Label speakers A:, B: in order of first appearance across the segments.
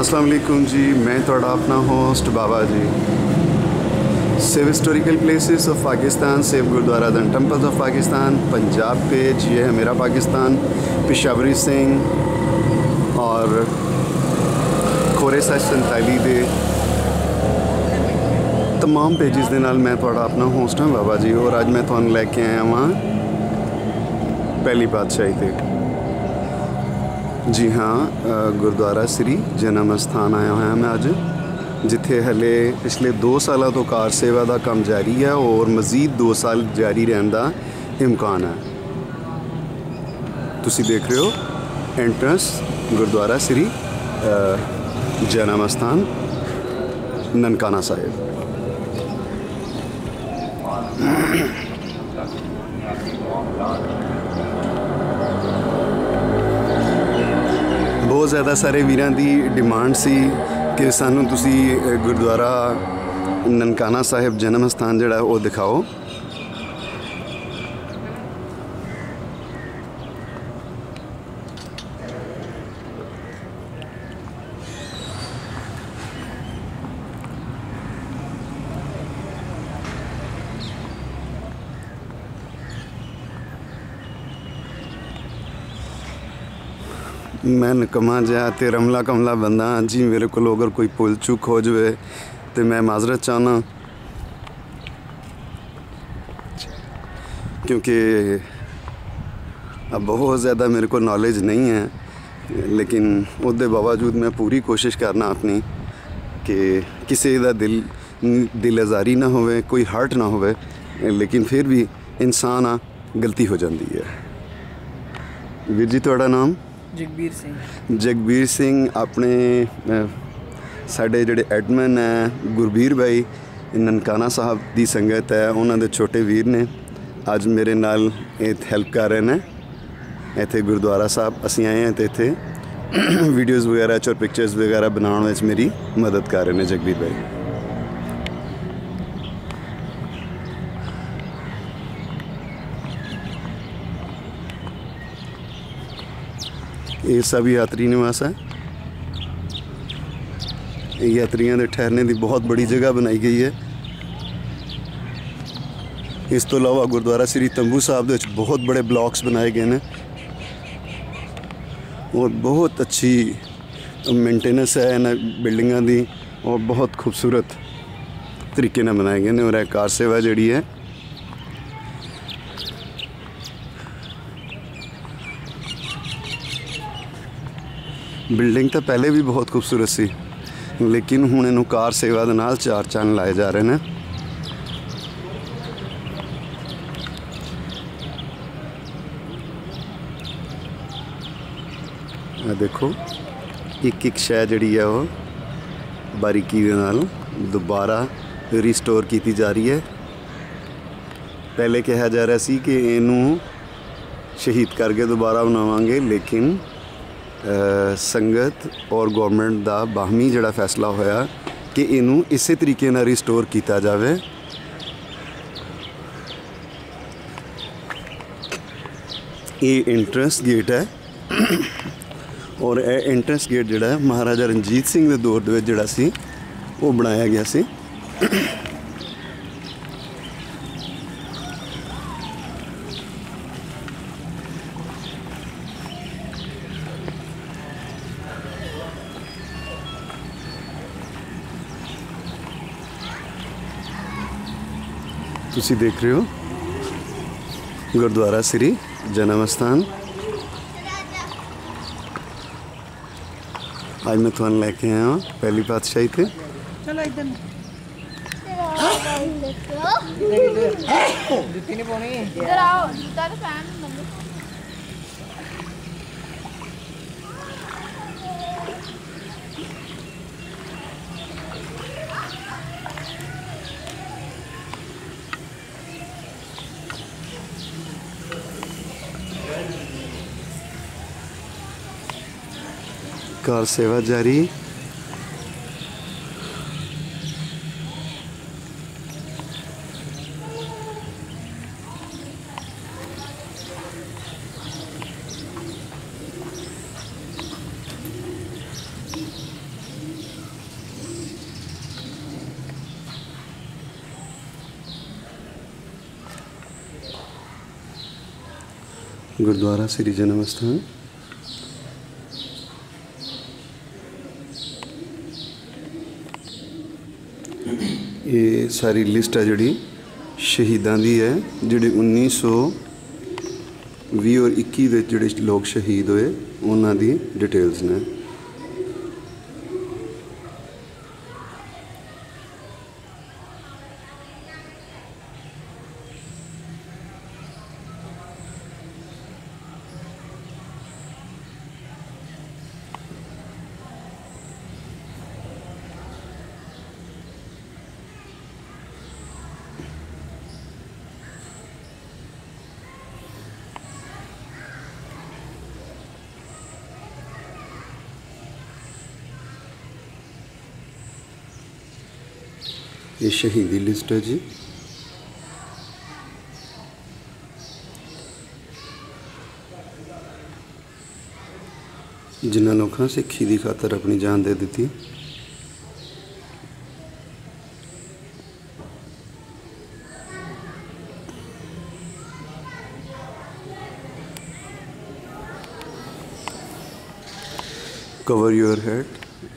A: ਅਸਲਾਮ ਵਾਲੇਕੁਮ ਜੀ ਮੈਂ ਤੁਹਾਡਾ ਆਪਣਾ host Baba ji save historical places of Pakistan save gurdwara and temples of Pakistan Punjab page ये है मेरा पाकिस्तान पिशावरी सिंह और ਖੋਰੇ ਸੱਚ 47 ਦੇ तमाम पेजेस ਦੇ ਨਾਲ ਮੈਂ ਤੁਹਾਡਾ ਆਪਣਾ ਹੋਸਟ ਹਾਂ ਬਾਬਾ ਜੀ ਔਰ ਅੱਜ ਮੈਂ ਤੁਹਾਨੂੰ ਲੈ ਕੇ ਆਇਆ ਹਾਂ ਪਹਿਲੀ ਪਾਤਸ਼ਾਹੀ ਤੇ ਜੀ ਹਾਂ ਗੁਰਦੁਆਰਾ ਸ੍ਰੀ ਜਨਮ ਅਸਥਾਨ ਆਇਆ ਹੋਇਆ ਮੈਂ ਅੱਜ, ਜਿੱਥੇ ਹਲੇ ਪਿਛਲੇ 2 ਸਾਲਾਂ ਤੋਂ ਕਾਰ ਸੇਵਾ ਦਾ ਕੰਮ ਜਾਰੀ ਹੈ ਔਰ ਮਜ਼ੀਦ 2 ਸਾਲ ਜਾਰੀ ਰਹਿਣ ਦਾ ਇਮਕਾਨ ਹੈ ਤੁਸੀਂ ਦੇਖ ਰਹੇ ਹੋ ਐਂਟਰੈਂਸ ਗੁਰਦੁਆਰਾ ਸ੍ਰੀ ਜਨਮ ਅਸਥਾਨ ਨਨਕਾਣਾ ਸਾਹਿਬ। ਬਹੁਤ ਜ਼ਿਆਦਾ ਸਾਰੇ ਵੀਰਾਂ ਦੀ ਡਿਮਾਂਡ ਸੀ ਕਿ ਸਾਨੂੰ ਤੁਸੀਂ ਗੁਰਦੁਆਰਾ ਨਨਕਾਣਾ ਸਾਹਿਬ ਜਨਮ ਸਥਾਨ ਜਿਹੜਾ ਉਹ ਦਿਖਾਓ। ਮੈਂ ਨਿਕਮਾ ਜਿਹਾ ਤੇ ਰਮਲਾ ਕਮਲਾ ਬੰਦਾ ਹਾਂ ਜੀ ਮੇਰੇ ਕੋਲ ਅਗਰ ਕੋਈ ਭੁੱਲ ਚੁੱਕ ਹੋ ਜਾਵੇ ਤੇ ਮੈਂ ਮਾਜ਼ਰਤ ਚਾਹਨਾ क्योंकि अब बहुत ज़्यादा मेरे को नॉलेज नहीं है लेकिन उसके बावजूद मैं पूरी कोशिश करना अपनी कि किसी का दिल दिल आज़ारी ना होवे कोई हर्ट ना होवे लेकिन फिर भी इंसान आ गलती हो जाती है ਵੀਰ ਜੀ ਤੁਹਾਡਾ ਨਾਮ
B: ਜਗਬੀਰ ਸਿੰਘ।
A: ਜਗਬੀਰ ਸਿੰਘ ਆਪਣੇ ਸਾਡੇ ਜਿਹੜੇ ਐਡਮਨ ਹੈ, ਗੁਰਬੀਰ ਭਾਈ ਨਨਕਾਣਾ ਸਾਹਿਬ ਦੀ ਸੰਗਤ ਹੈ, ਉਹਨਾਂ ਦੇ ਛੋਟੇ ਵੀਰ ਨੇ। ਅੱਜ ਮੇਰੇ ਨਾਲ ਇਹ ਹੈਲਪ ਕਰ ਰਹੇ ਨੇ। ਇੱਥੇ ਗੁਰਦੁਆਰਾ ਸਾਹਿਬ, ਅਸੀਂ ਆਏ ਹਾਂ ਤੇ ਇੱਥੇ ਵੀਡੀਓਜ਼ ਵਗੈਰਾ ਚ ਔਰ ਪਿਕਚਰਸ ਵਗੈਰਾ ਬਣਾਉਣ ਵਿੱਚ ਮੇਰੀ ਮਦਦ ਕਰ ਰਹੇ ਨੇ ਜਗਬੀਰ ਭਾਈ ਇਹ ਸਭ ਯਾਤਰੀ ਨਿਵਾਸ ਹੈ ਇਹ ਯਾਤਰੀਆਂ ਦੇ ਠਹਿਰਨੇ ਦੀ ਬਹੁਤ ਬੜੀ ਜਗ੍ਹਾ ਬਣਾਈ ਗਈ ਹੈ ਇਸ ਤੋਂ ਇਲਾਵਾ ਗੁਰਦੁਆਰਾ ਸ੍ਰੀ ਤੰਬੂ ਸਾਹਿਬ ਦੇ ਵਿੱਚ ਬਹੁਤ ਬੜੇ ਬਲਾਕਸ ਬਣਾਏ ਗਏ ਨੇ ਔਰ ਬਹੁਤ ਅੱਛੀ ਮੇਨਟੇਨੈਂਸ ਹੈ ਇਹਨਾਂ ਬਿਲਡਿੰਗਾਂ ਦੀ ਔਰ ਬਹੁਤ ਖੂਬਸੂਰਤ ਤਰੀਕੇ ਨਾਲ ਬਣਾਏ ਗਏ ਨੇ ਔਰ ਇਹ ਕਾਰ ਸੇਵਾ ਜਿਹੜੀ ਬਿਲਡਿੰਗ ਤਾਂ ਪਹਿਲੇ ਵੀ ਬਹੁਤ ਖੂਬਸੂਰਤ ਸੀ, ਲੇਕਿਨ ਹੁਣ ਇਹਨੂੰ ਕਾਰ ਸੇਵਾ ਦੇ ਨਾਲ ਚਾਰ ਚੰਨ ਲਾਏ ਜਾ ਰਹੇ ਨੇ। ਆ ਦੇਖੋ, ਇੱਕ ਇੱਕ ਸ਼ੈ ਜਿਹੜੀ ਹੈ ਉਹ ਬਾਰੀਕੀ ਦੇ ਨਾਲ ਦੁਬਾਰਾ ਰੀਸਟੋਰ ਕੀਤੀ ਜਾ ਰਹੀ ਹੈ। ਪਹਿਲੇ ਕਿਹਾ ਜਾ ਰਿਹਾ ਸੀ ਕਿ ਇਹਨੂੰ ਸ਼ਹੀਦ ਕਰਕੇ ਦੁਬਾਰਾ ਬਣਾਵਾਂਗੇ, ਲੇਕਿਨ ਸੰਗਤ ਔਰ ਗਵਰਨਮੈਂਟ ਦਾ ਬਾਹਮੀ ਜਿਹੜਾ ਫੈਸਲਾ ਹੋਇਆ ਕਿ ਇਹਨੂੰ ਇਸੇ ਤਰੀਕੇ ਨਾਲ ਰਿਸਟੋਰ ਕੀਤਾ ਜਾਵੇ। ਇਹ ਐਂਟਰੈਂਸ ਗੇਟ ਹੈ। ਔਰ ਇਹ ਐਂਟਰੈਂਸ ਗੇਟ ਜਿਹੜਾ ਹੈ, ਮਹਾਰਾਜਾ ਰਣਜੀਤ ਸਿੰਘ ਦੇ ਦੌਰ ਦੇ ਵਿੱਚ ਜਿਹੜਾ ਸੀ, ਉਹ ਬਣਾਇਆ ਗਿਆ ਸੀ। तुम देख रहे हो। गुरुद्वारा श्री जन्म स्थान आज मैं थोड़ा लेके आया
B: हूँ पहली पातशाही थे चलो
C: इधर।
A: कार सेवा जारी। गुरुद्वारा श्री जन्म स्थान ਇਹ ਸਾਰੀ ਲਿਸਟ ਹੈ ਜਿਹੜੀ ਸ਼ਹੀਦਾਂ ਦੀ ਹੈ, ਜਿਹੜੇ 1920 ਔਰ 21 ਵਿੱਚ ਜਿਹੜੇ ਲੋਕ ਸ਼ਹੀਦ ਹੋਏ, ਉਹਨਾਂ ਦੀ ਡਿਟੇਲਸ ਨੇ। ये शहीदी लिस्ट है जी। जिन्होंने लोगों सिखी की खातर अपनी जान दे दी कवर योर हेड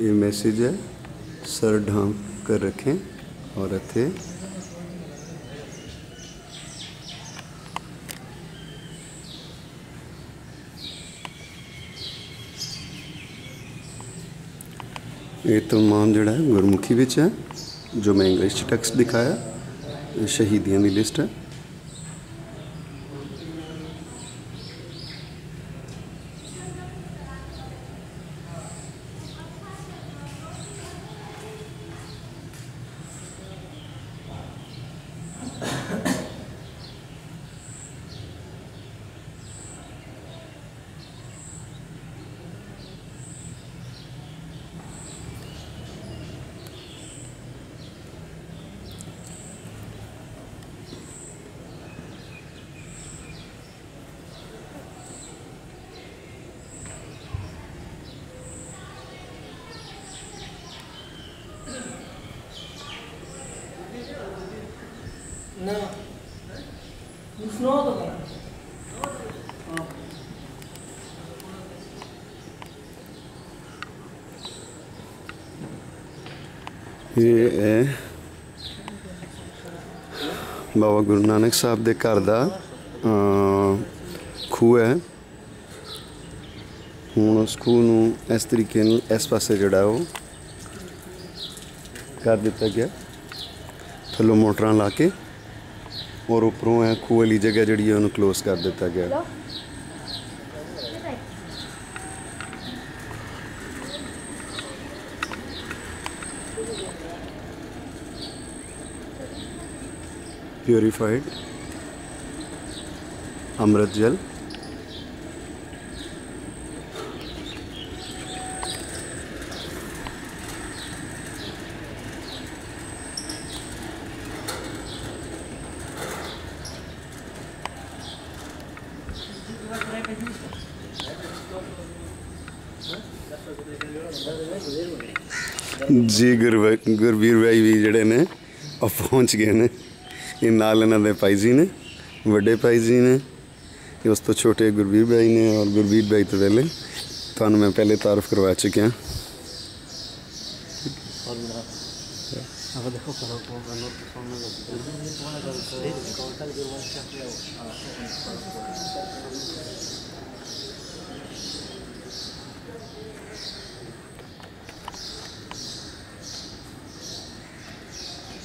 A: ये मैसेज है। सर ढांक कर रखें। औरतें ये तो तमाम जोड़ा है, गुरमुखी है, जो मैं इंग्लिश टैक्स दिखाया, शहीदियों की लिस्ट है। ਦੀ ਲਿਸਟ ਹੈ
B: Não. Isso não
A: ਇਹ ਹੈ ਬਾਬਾ ਗੁਰੂ ਨਾਨਕ ਸਾਹਿਬ ਦੇ ਘਰ ਦਾ ਖੂਹ ਹੈ। ਹੁਣ ਉਸ ਖੂਹ ਨੂੰ ਇਸ ਤਰੀਕੇ ਨਾਲ ਇਸ ਪਾਸੇ ਜਿਹੜਾ ਉਹ ਕਰ ਦਿੱਤਾ ਗਿਆ। ਥੱਲੋਂ ਮੋਟਰਾਂ ਲਾ ਕੇ। ਔਰ ਉੱਪਰੋਂ ਇਹ ਖੂਹ ਵਾਲੀ ਜਗ੍ਹਾ ਜਿਹੜੀ ਹੈ ਉਹਨੂੰ ਕਲੋਜ਼ ਕਰ ਦਿੱਤਾ ਗਿਆ purified अमृत जल ਜੀ, ਗੁਰਵ ਗੁਰਵੀਰ ਭਾਈ ਵੀ ਜਿਹੜੇ ਨੇ, ਉਹ ਪਹੁੰਚ ਗਏ ਨੇ। ਇਹ ਨਾਲ ਇਹਨਾਂ ਦੇ ਭਾਈ ਜੀ ਨੇ, ਵੱਡੇ ਭਾਈ ਜੀ ਨੇ। ਉਸ ਤੋਂ ਛੋਟੇ ਗੁਰਵੀਰ ਭਾਈ ਨੇ ਔਰ ਗੁਰਵੀਰ ਭਾਈ ਤੋਂ ਪਹਿਲੇ। ਤੁਹਾਨੂੰ ਮੈਂ ਪਹਿਲੇ ਤਾਰਫ ਕਰਵਾ ਚੁੱਕਿਆ।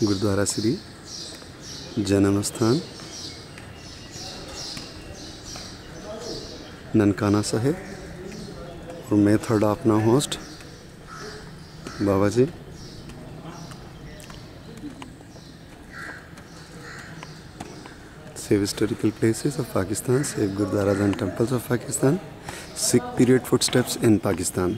A: गुरुद्वारा श्री जन्म स्थान ननकाना साहेब और मैं थर्ड अपना host Baba ji save historical places of Pakistan save gurdwara then temples of Pakistan Sikh period footsteps in Pakistan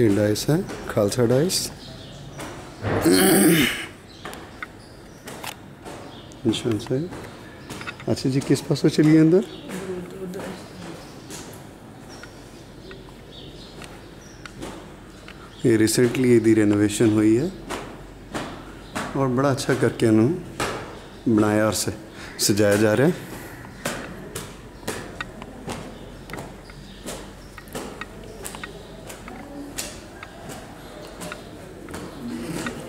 A: तीन डाइस है खालसा डाइस निशान से अच्छा जी किस पास चलिए अंदर ये रिसेंटली यदि रेनोवेशन हुई है और बड़ा अच्छा
D: करके इन्हों बनाया
A: और से
D: सजाया
A: जा रहा है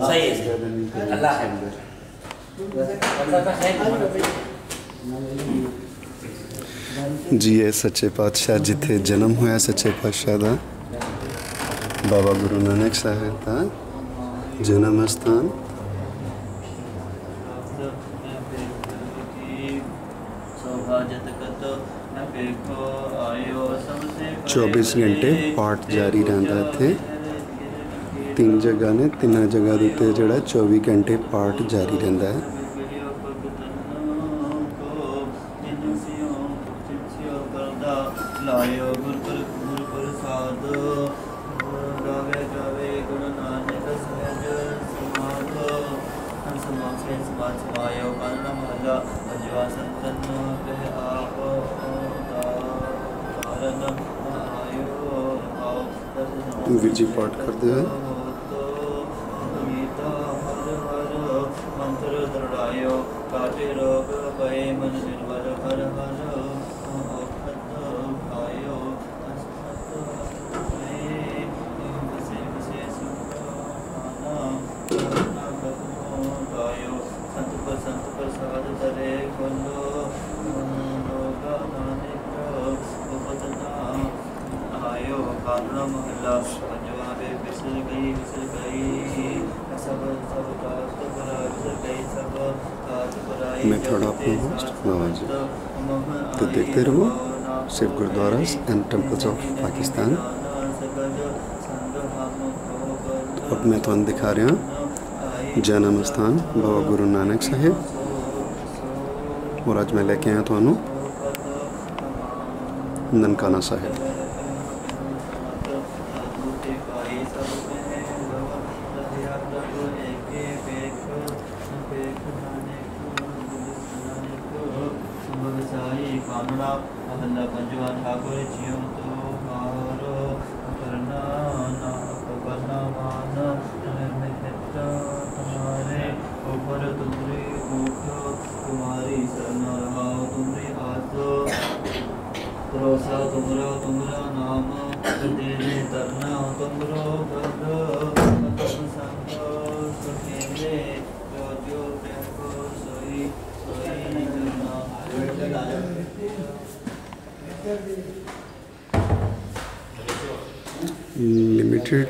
D: सही है अल्लाह है
A: ਜੀ ਇਹ ਸੱਚੇ ਪਾਤਸ਼ਾਹ ਜਿੱਥੇ ਜਨਮ ਹੋਇਆ ਸੱਚੇ ਪਾਤਸ਼ਾਹ ਦਾ ਬਾਬਾ ਗੁਰੂ ਨਾਨਕ ਸਾਹਿਬ ਦਾ ਜਨਮ ਸਥਾਨ
E: ਸੌਭਾਜਤ ਕਤ ਨ ਵੇਖੋ ਆਇਓ ਸਭ
A: ਤਿੰਨ ਜਗ੍ਹਾ ਨੇ ਤਿੰਨਾਂ ਜਗ੍ਹਾ ਦੇ ਉੱਤੇ ਜਿਹੜਾ 24 ਘੰਟੇ ਪਾਠ ਜਾਰੀ ਰਹਿੰਦਾ ਹੈ
E: ਲਾਇਓ ਗੁਰ ਗੁਰ ਗੁਰ ਪ੍ਰਸਾਦ ਗਾਵੇ ਗਾਵੇ ਗੁਰੂ ਨਾਨਕ ਸਹਿਜ ਸਮਾਧ ਹਰ ਸਮਾਜ ਸੇ ਸਮਾਜ ਸਮਾਇਓ ਕੰਨ ਮਹਲਾ ਅਜਵਾ ਸੰਤਨ ਕਹਿ ਆਪ ਤਾਰਨ ਆਇਓ ਆਓ ਦਰਸ਼ਨ
A: ਵੀਰ ਜੀ ਪਾਠ ਕਰਦੇ ਹੋਏ method of almost नवाज़ तो देखते रहो, सिर्फ़ gurdwara and temples of Pakistan तो अब मैं
E: तो तुम दिखा रहा जैनम स्थान बाबा गुरु नानक साहेब। और अज मैं लेके आया थानू ननकाना साहेब।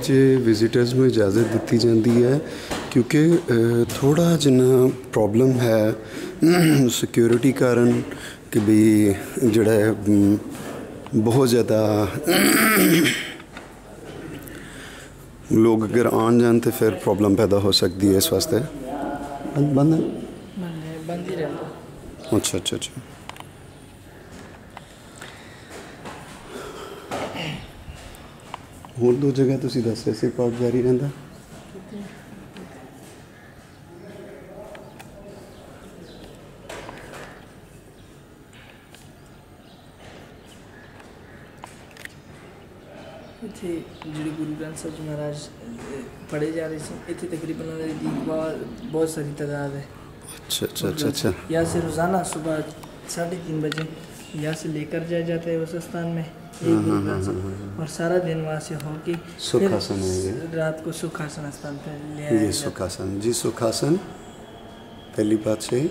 A: ਲਿਮਿਟਿਡ ਜੇ ਵਿਜ਼ਿਟਰਸ ਨੂੰ ਇਜਾਜ਼ਤ ਦਿੱਤੀ ਜਾਂਦੀ ਹੈ ਕਿਉਂਕਿ ਥੋੜਾ ਜਿੰਨਾ ਪ੍ਰੋਬਲਮ ਹੈ ਸਿਕਿਉਰਿਟੀ ਕਾਰਨ ਕਿ ਵੀ ਜਿਹੜਾ ਹੈ, ਮ, ਬਹੁਤ ਜ਼ਿਆਦਾ ਲੋਕ ਅਗਰ ਆਉਣ ਜਾਣ ਤੇ ਫਿਰ ਪ੍ਰੋਬਲਮ ਪੈਦਾ ਹੋ ਸਕਦੀ ਹੈ ਇਸ ਵਾਸਤੇ ਬੰਦ ਬੰਦ ਹੈ
B: Ben bandir ya.
A: ਅੱਛਾ ਅੱਛਾ ਹੋਰ ਦੋ ਜਗ੍ਹਾ ਤੁਸੀਂ ਦੱਸ ਰਹੇ ਸੀ ਪਾਠ ਜਾਰੀ ਰਹਿੰਦਾ
B: ਇੱਥੇ ਜਿਹੜੇ ਗੁਰੂ ਗ੍ਰੰਥ ਸਾਹਿਬ ਜੀ ਮਹਾਰਾਜ ਅਹ, ਪੜ੍ਹੇ ਜਾ ਰਹੇ ਸੀ ਇੱਥੇ ਤਕਰੀਬਨ ਉਹਨਾਂ ਦੀ ਬਹੁਤ ਬਹੁਤ ਸਾਰੀ ਤਾਦਾਦ है
A: अच्छा अच्छा अच्छा अच्छा
B: यहाँ से रोज़ाना सुबह साढ़े तीन बजे यहाँ से लेकर जाए जाते हैं उस स्थान में गुरु ग्रंथ साहब और सारा दिन वहाँ से होके
A: सुखासन है।
B: रात को सुखासन स्थान पर ले
A: ये
B: है।
A: सुखासन। जी सुखासन। पहली बात से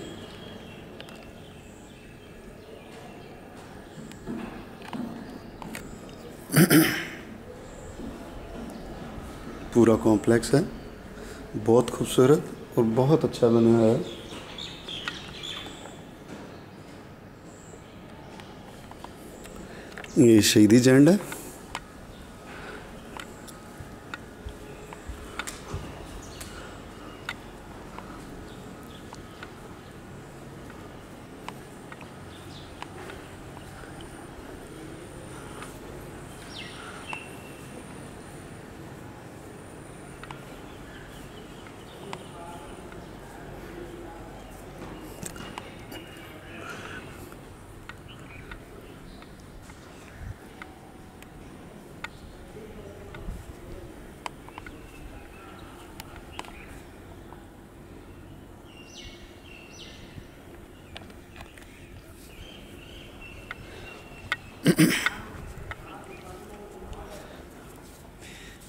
A: पूरा कॉम्प्लेक्स है। बहुत खूबसूरत और बहुत अच्छा बना है। ये शहीदी झंड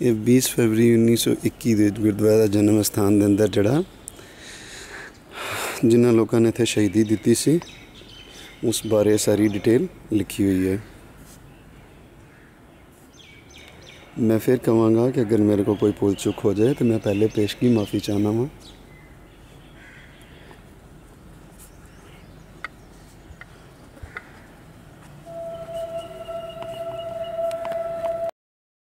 A: ਇਹ 20 ਫਰਵਰੀ 1921 ਦੇ ਗੁਰਦੁਆਰਾ ਜਨਮ ਸਥਾਨ ਦੇ ਅੰਦਰ ਜਿਹੜਾ ਜਿਨ੍ਹਾਂ ਲੋਕਾਂ ਨੇ ਇੱਥੇ ਸ਼ਹੀਦੀ ਦਿੱਤੀ ਸੀ ਉਸ ਬਾਰੇ ਸਾਰੀ ਡਿਟੇਲ ਲਿਖੀ ਹੋਈ ਹੈ मैं फिर कहूँगा कि अगर मेरे को कोई भूल चूक हो जाए तो मैं पहले पेश की माफ़ी चाहना हूँ